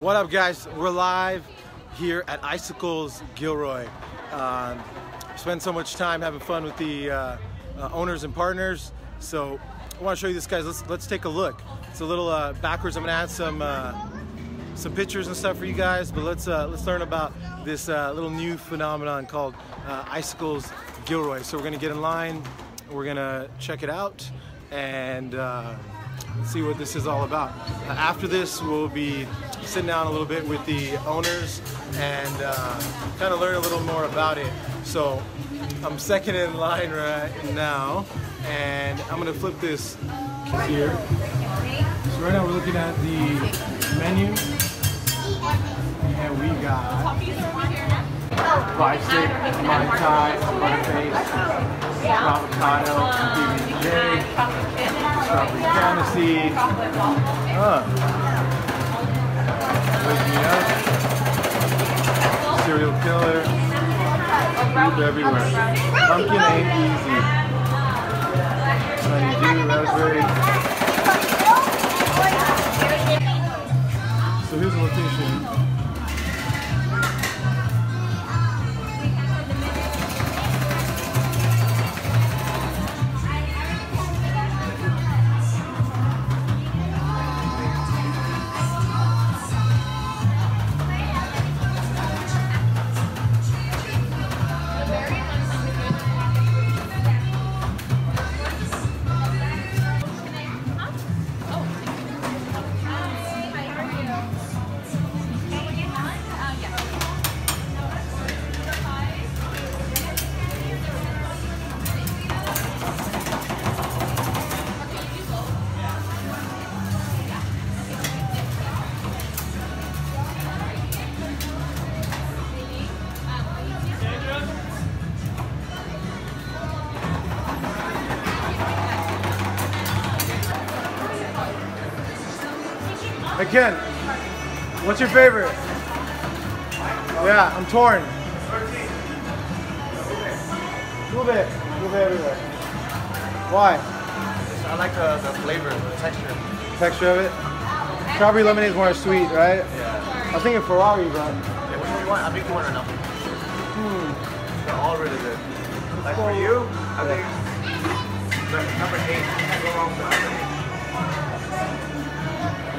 What up, guys? We're live here at Icicles Gilroy. Um, spend so much time having fun with the uh, uh, owners and partners. So I want to show you this, guys. Let's let's take a look. It's a little uh, backwards. I'm gonna add some uh, some pictures and stuff for you guys, but let's uh, let's learn about this uh, little new phenomenon called Icicles Gilroy. So we're gonna get in line. We're gonna check it out and see what this is all about. After this, we'll be sitting down a little bit with the owners and uh, kind of learn a little more about it. So I'm second in line right now, and I'm gonna flip this here. So right now we're looking at the menu, and we got five stick, Mai Tai, avocado, PB&J, Strawberry Fantasy. Huh. Wake up. Cereal killer. Food everywhere. Pumpkin ain't easy. Honeydew, raspberry. So here's the location. Ken, what's your favorite? Yeah, I'm torn. Ube, ube everywhere. Why? I like the, the flavor, the texture. Texture of it? Strawberry lemonade is more sweet, right? Yeah. I was thinking Ferrari, but. Yeah, which one you want? I think you want enough. Hmm. They're all really good. Like for you, I think number eight.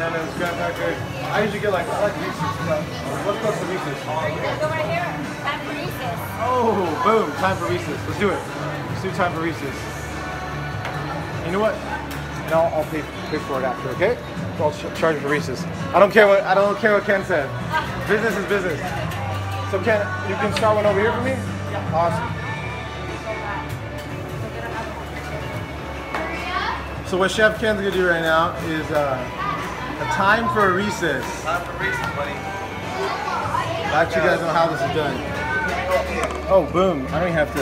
Go wrong with number eight bananas, graham crackers. I usually get like, I like Reese's. What's close to Reese's? Go right here. Time for Reese's. Oh, boom. Time for Reese's. Let's do it. Let's do time for Reese's. You know what? And I'll, I'll pay, pay for it after, okay? So I'll ch charge for Reese's. I don't care what I don't care what Ken said. Business is business. So Ken, you can start one over here for me? Awesome. So what Chef Ken's gonna do right now is uh, a time for a recess. Time for Reese's, buddy. Let you guys know how this is done. Oh, boom. I don't even have to.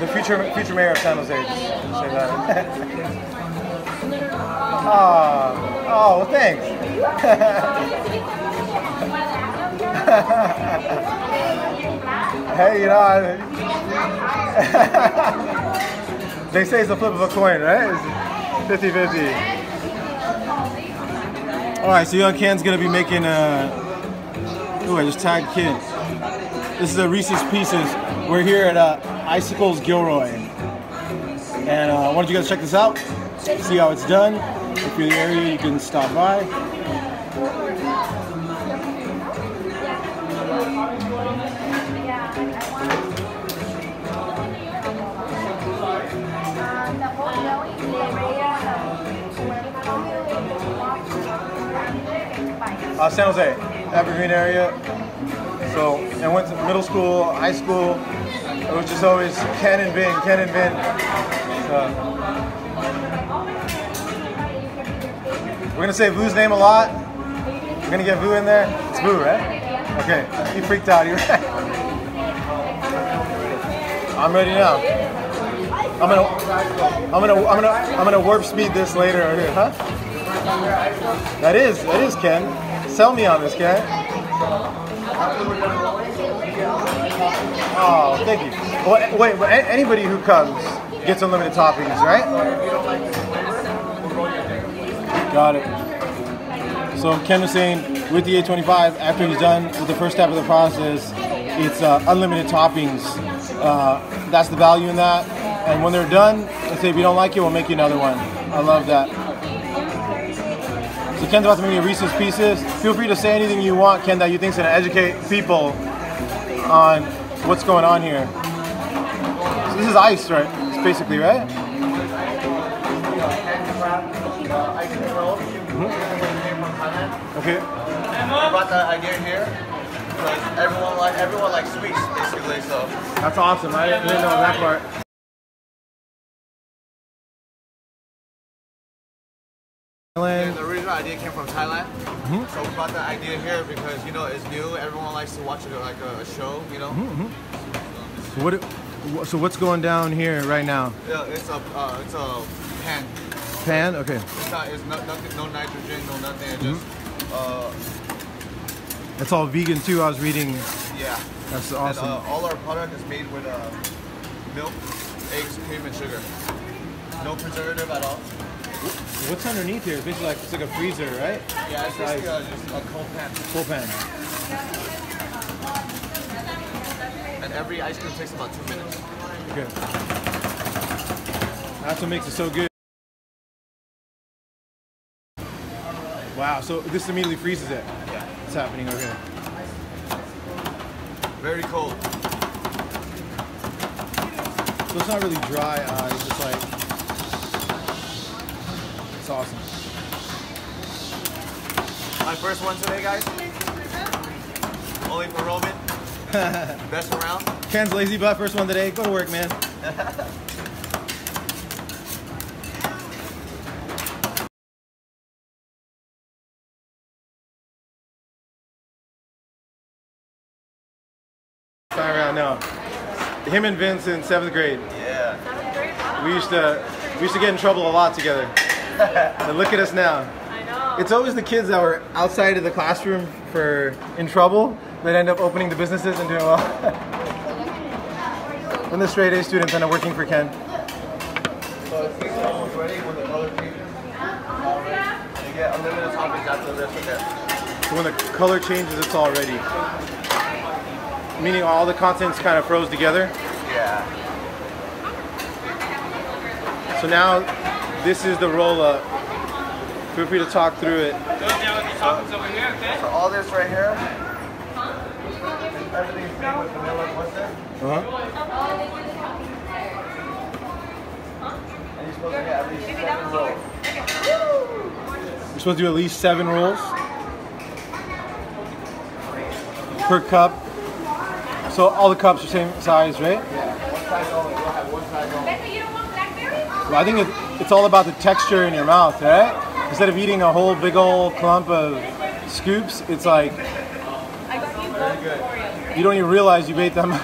The future future mayor of San Jose. Just say that. oh, oh, well, thanks. hey, you know, I, they say it's a flip of a coin, right? It's 50-50. All right, so Young Ken's gonna be making a. Ooh, I just tagged Ken. This is a Reese's Pieces. We're here at uh, Icicles Gilroy, and uh, why don't you guys check this out? See how it's done. If you're in the area, you can stop by. Uh, San Jose, Evergreen area. So, I went to middle school, high school. It was just always Ken and Vin, Ken and Vin. So, we're gonna say Vu's name a lot. We're gonna get Vu in there. It's Vu, right? Okay, you freaked out. You I'm ready now. I'm gonna, I'm gonna, I'm gonna, I'm gonna warp speed this later, huh? That is, that is Ken. Sell me on this, Ken. Oh, thank you. Well, wait, but anybody who comes gets unlimited toppings, right? Got it. So Ken was saying with the A25, after he's done with the first step of the process, it's uh, unlimited toppings. Uh, that's the value in that. And when they're done, they say if you don't like it, we'll make you another one. I love that. So Ken's about to make me Reese's Pieces. Feel free to say anything you want, Ken, that you think's gonna educate people on what's going on here. So this is ice, right? It's basically, right? Mm-hmm. Okay. I brought that idea here because everyone like everyone likes sweets basically. So That's awesome. I didn't know that part. and the original idea came from Thailand. So we brought the idea here because you know it's new. Everyone likes to watch it like a, a show. You know. So what? So what's going down here right now? Yeah, it's a uh, it's a pan. Pan. Okay. It's not. It's not nothing. No nitrogen. No nothing. It's just. Uh, It's all vegan too. I was reading. yeah. That's And awesome. uh, all our product is made with uh, milk, eggs, cream, and sugar. No preservative at all. What's underneath here? It's basically like it's like a freezer, right? Yeah, it's like, uh, just a cold pan. Cold pan. And every ice cream takes about two minutes. Okay. That's what makes it so good. Wow. So this immediately freezes it. Yeah. It's happening. Okay. Very cold. So it's not really dry. Uh, it's just like it's awesome. My first one today, guys. Only for Roman. Best around. Ken's lazy butt. First one today. Go to work, man. Time around now. Him and Vince in seventh grade. Yeah. We used to we used to get in trouble a lot together. And look at us now. I know. It's always the kids that were outside of the classroom for in trouble that end up opening the businesses and doing well. when the straight A students end up working for Ken. So it's it's almost ready when the color changes. Already. You get unlimited toppings after this. Okay. So when the color changes, it's all ready. Meaning all the contents kind of froze together. Yeah. So now this is the roll up. Feel free to talk through it. So all this right here. Everything's made with vanilla custard. Uh-huh. And you're supposed to get at least seven rolls. You're supposed to do at least seven rolls per cup. So all the cups are same size, right? Yeah. One size only. We'll have one size only. Becca, you don't want blackberries? Well, I think it, it's all about the texture in your mouth, right? Instead of eating a whole big old clump of scoops, it's like you both for you. you don't even realize you ate them. I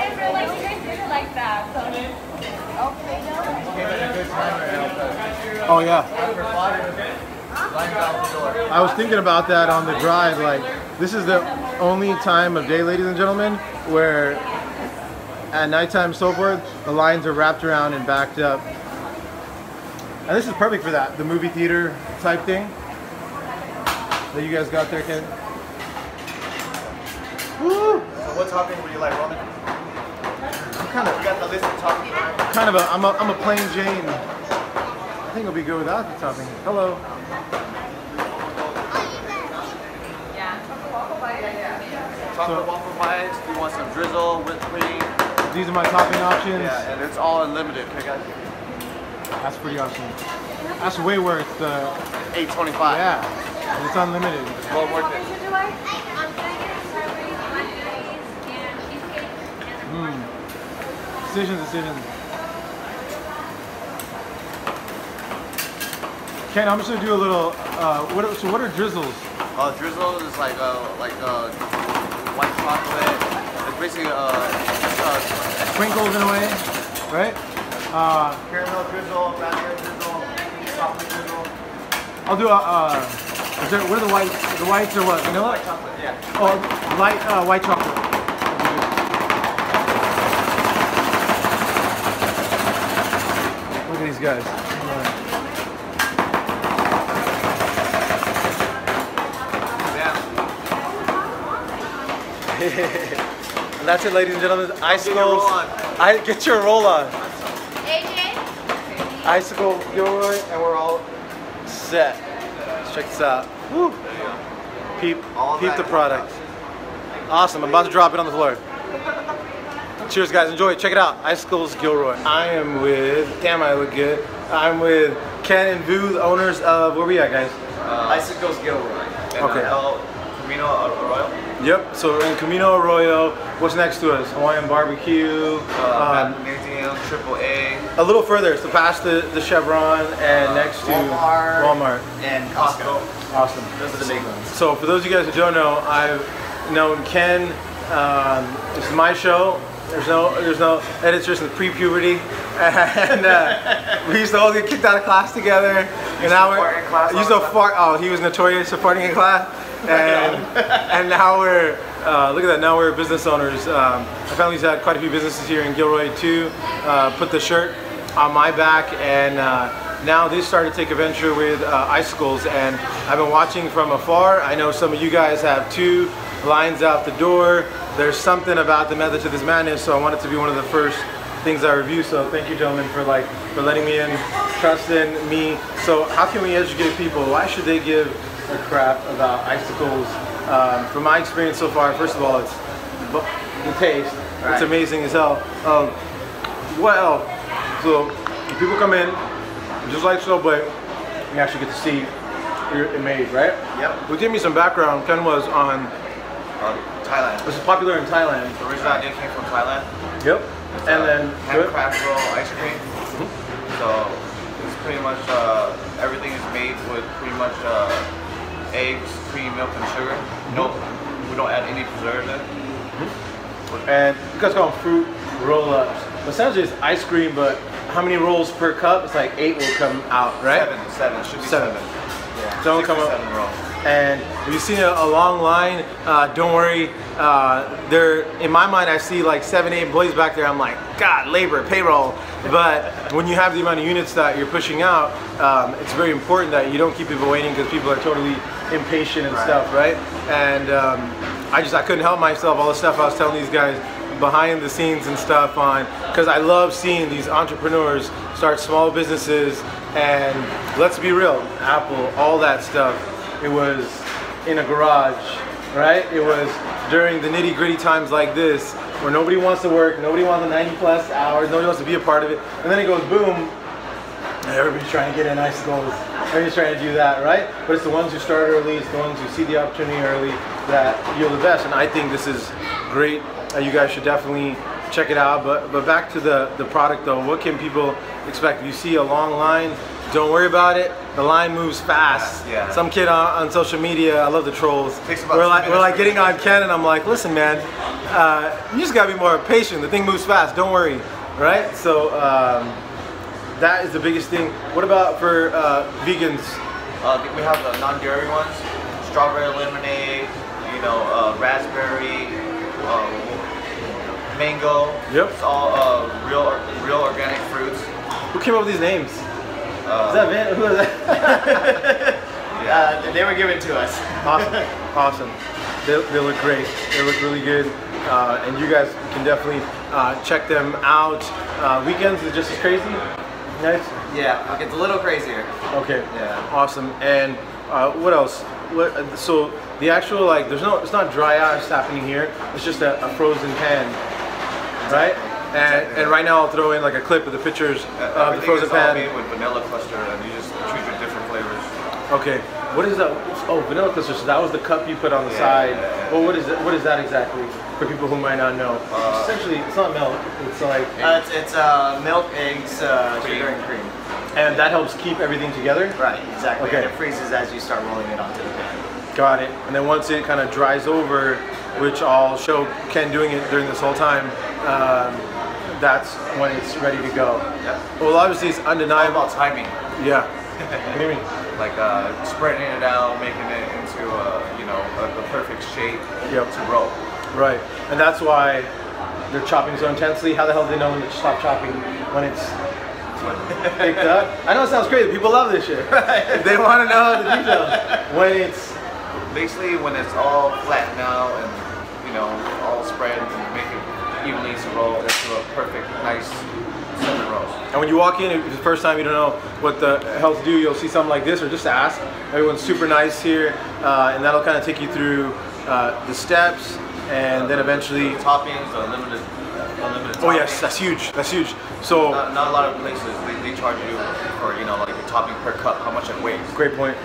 didn't realize you guys did it like that. So. Okay, no. Came at a good time right now. oh yeah. After five, line out the door. I was thinking about that on the drive. Like, this is the only time of day, ladies and gentlemen, where at nighttime, so forth, the lines are wrapped around and backed up. And this is perfect for that, the movie theater type thing that you guys got there, Ken. Woo! So what topping would you like, Roman? I'm kind of, We got the list of toppings right kind of a, I'm a, I'm a plain Jane. I think it'll be good without the topping. Hello. Chocolate waffle bites. Do you want some drizzle, whipped cream. These are my topping options. Yeah, and it's all unlimited. Okay, guys. That's pretty awesome. That's way worth the, 825. yeah, and it's unlimited. Well worth it. Would you like? I'm gonna get strawberries, blackberries, and cheesecake, and Mm. Decisions, decisions. Ken, I'm just gonna do a little. Uh, what? Are, so what are drizzles? Uh, drizzle is like uh, like uh, white chocolate. It's basically uh, uh, Sprinkles in a way, right? Uh, caramel drizzle, raspberry drizzle, chocolate drizzle. I'll do a. Uh, Is there, what are the whites? The whites are what? Vanilla? White chocolate, yeah. Oh, light uh, white chocolate. Look at these guys. Yeah. And that's it, ladies and gentlemen. your Icicles. roll on. I get your roll on. AJ? Icicle Gilroy, and we're all set. Let's check this out. Woo. Peep, All peep the product. Awesome. I'm about to drop it on the floor. Cheers, guys. Enjoy it. Check it out. Icicles Gilroy. I am with. Damn, I look good. I'm with Ken and Vu, the owners of. Where we at, guys? Icicles Gilroy. And Okay. uh, El Camino Arroyo. Yep. So in Camino Arroyo. What's next to us? Hawaiian barbecue. Uh, um, Triple A. a little further, so past the, the Chevron and next to Walmart. Walmart. And Costco. Awesome. Those are the big ones. So for those of you guys who don't know, I've known Ken. Um, this is my show. There's no there's no editors in pre-puberty, and uh, we used to all get kicked out of class together. And now we're fart in class all used to fart. Oh, he was notorious for farting in class, and and now we're uh, look at that. Now we're business owners. Um, my family's had quite a few businesses here in Gilroy too. Uh, put the shirt on my back and. Uh, now they started to take a venture with uh, icicles and I've been watching from afar. I know some of you guys have two lines out the door. There's something about the method to this madness, so I want it to be one of the first things I review. So thank you gentlemen for like for letting me in, trusting me. So how can we educate people? Why should they give a crap about icicles? Um, from my experience so far, first of all, it's the taste. It's amazing as hell. Um, well, so if people come in, just like Snowblade, you actually get to see it made, right? Yep. Well, give me some background. Ken was on, Uh, Thailand. this is popular in Thailand. The original idea came from Thailand. Yep. And Uh, then, handcraft roll ice cream. So it's pretty much uh, everything is made with pretty much uh, eggs, cream, milk, and sugar. No, we don't add any preservative. And you guys call them fruit roll-ups. Essentially, it's ice cream, but how many rolls per cup? It's like eight will come out, right? Seven, seven, should be Seven. seven. Yeah. Don't come up- Seven rolls. And if you see a, a long line, uh, don't worry. Uh, there, in my mind, I see like seven, eight employees back there. I'm like, God, labor, payroll. But when you have the amount of units that you're pushing out, um, it's very important that you don't keep people waiting because people are totally impatient and Right. stuff, right? And um, I just I couldn't help myself. All the stuff I was telling these guys behind the scenes and stuff on because I love seeing these entrepreneurs start small businesses and let's be real, Apple, all that stuff. It was in a garage, right? It was during the nitty gritty times like this where nobody wants to work, nobody wants the 90 plus hours, nobody wants to be a part of it, and then it goes boom, and everybody's trying to get in icicles. Everybody's trying to do that, right? But it's the ones who start early, it's the ones who see the opportunity early that yield the best. And I think this is great. Uh, you guys should definitely check it out. But but back to the the product though. What can people expect? If you see a long line, don't worry about it. The line moves fast. Yeah. Some kid on, on social media, I love the trolls. We're like we're like getting on Ken, and I'm like, listen, man, uh, you just gotta be more patient. The thing moves fast. Don't worry, right? So. Um, that is the biggest thing. What about for uh, vegans? Uh, we have the non-dairy ones, strawberry lemonade, you know, uh, raspberry, uh, mango. Yep. It's all uh, real, real organic fruits. Who came up with these names? Uh, Is that Vin? Who is that? yeah. they were given to us. awesome, awesome. They, they look great. They look really good, uh, and you guys can definitely uh, check them out. Uh, weekends is just as crazy. Nice. Yeah, it gets a little crazier. Okay. Yeah. Awesome. And uh, what else? What? uh, So the actual like, there's no, it's not dry ice happening here. It's just a, a frozen pan, right? And and right now I'll throw in like a clip of the pictures of the frozen pan. made with vanilla custard, and you just choose your different flavors. Okay. What is that? Oh, vanilla custard. So that was the cup you put on the Yeah, side. yeah, yeah. Well, what is it? What is that exactly? For people who might not know. Uh, Essentially, it's not milk. It's like, Uh, it's it's uh, milk, eggs, uh, sugar, and cream. and that helps keep everything together. Right, exactly. Okay. And it freezes as you start rolling it onto the pan. Got it. And then once it kind of dries over, which I'll show Ken doing it during this whole time, um, that's when it's ready to go. Yeah. Well, obviously it's All undeniable. about timing. Yeah. what do you mean? like uh, spreading it out, making it into a, you know a, the perfect shape Yep. to roll. Right, and that's why they're chopping so intensely. How the hell do they know when to stop chopping when it's picked up? I know it sounds crazy. People love this shit. They want to know the details. When it's Basically, when it's all flattened out and you know all spread and make it evenly to roll into a perfect, nice cinnamon roll. and when you walk in, the first time you don't know what the hell to do, you'll see something like this, or just ask. Everyone's super nice here, uh, and that'll kind of take you through uh, the steps, and then eventually. Toppings, unlimited, unlimited. Oh yes, that's huge. That's huge. So Not, not a lot of places they, they charge you for you know like a topping per cup, how much it weighs. Great point.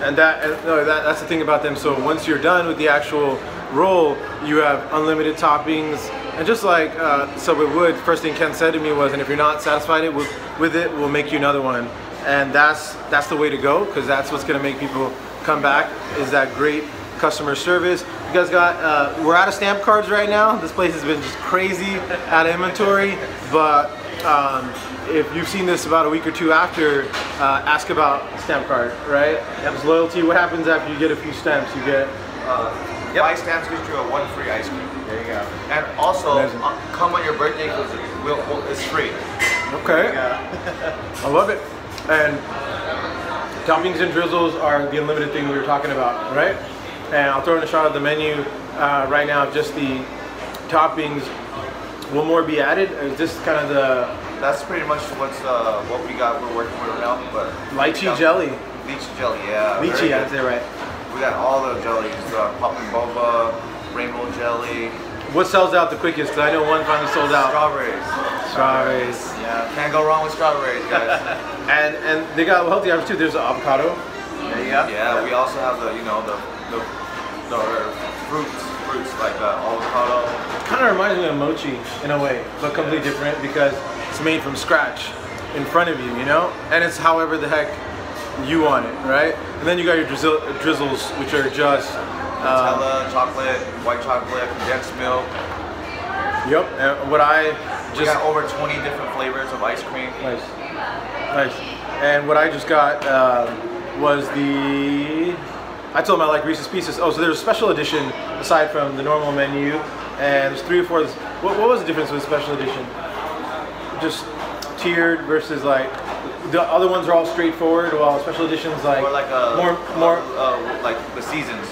And that, and, no, that that's the thing about them. So once you're done with the actual roll, you have unlimited toppings. And just like uh, Subway would, first thing Ken said to me was, "And if you're not satisfied with, with it, we'll make you another one." And that's that's the way to go because that's what's going to make people come back. Is that great customer service? You guys got uh, we're out of stamp cards right now. This place has been just crazy out of inventory, but. Um, if you've seen this about a week or two after, uh, ask about stamp card, right? There's loyalty. What happens after you get a few stamps? You get Uh, Five stamps gives you a one free ice cream. There you go. And also, uh, come on your birthday because we'll, we'll, it's free. okay. I love it. And toppings and drizzles are the unlimited thing we were talking about, right? And I'll throw in a shot of the menu uh, right now. of Just the toppings. Will more be added? Is this kind of the That's pretty much what's uh, what we got. We're working with right now. But lychee Yeah. jelly? lychee jelly, yeah. Lychee, I'd say right. We got all the jellies: uh, popping boba, rainbow jelly, What sells out the quickest? Because I know one finally sold out. strawberries. Strawberries. Yeah, can't go wrong with strawberries, guys. And and they got healthy options too. There's avocado. There you go. yeah, we also have the you know the the, the fruits, fruits like uh, avocado. Kind of reminds me of mochi in a way, but completely different because it's made from scratch in front of you, you know? And it's however the heck you want it, right? And then you got your drizzle, drizzles, which are just. Uh, Nutella, chocolate, white chocolate, condensed milk. yep. And what I We just. got over 20 different flavors of ice cream. Nice. Nice. And what I just got um, was the. I told him I like Reese's Pieces. Oh, so there's a special edition aside from the normal menu, and there's three or four. What, what was the difference with special edition? Just tiered versus like the other ones are all straightforward, while special editions like, Or like a more more. uh, like the seasons.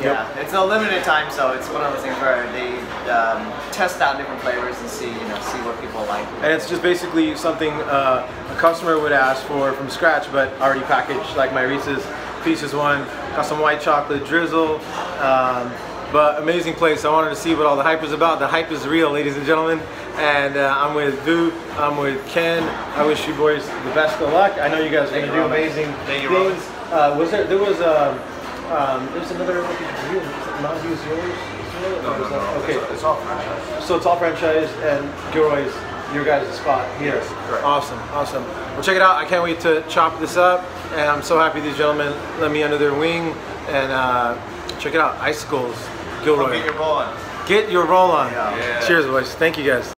Yeah, it's a limited time, so it's one of those things where they um, test out different flavors and see, you know, see what people like. And it's just basically something uh, a customer would ask for from scratch, but already packaged, like my Reese's Pieces one. Got some white chocolate drizzle. Um, but amazing place. I wanted to see what all the hype is about. The hype is real, ladies and gentlemen. And uh, I'm with Vu. I'm with Ken. I wish you boys the best of luck. I know you guys are going to do Robin. amazing Thank you, things. Uh, was there? There was. Um, um, there's another. What did you do? Mountain View's yours. No, no, no. Okay. It's, it's all franchise. So it's all franchise and Gilroy's your guys' spot here. Yes, correct. Awesome, awesome. Well, check it out. I can't wait to chop this up, and I'm so happy these gentlemen let me under their wing. And uh, check it out, Icicles, Come Gilroy. get your roll on. Get your roll on. Yeah. Cheers, boys. Thank you guys.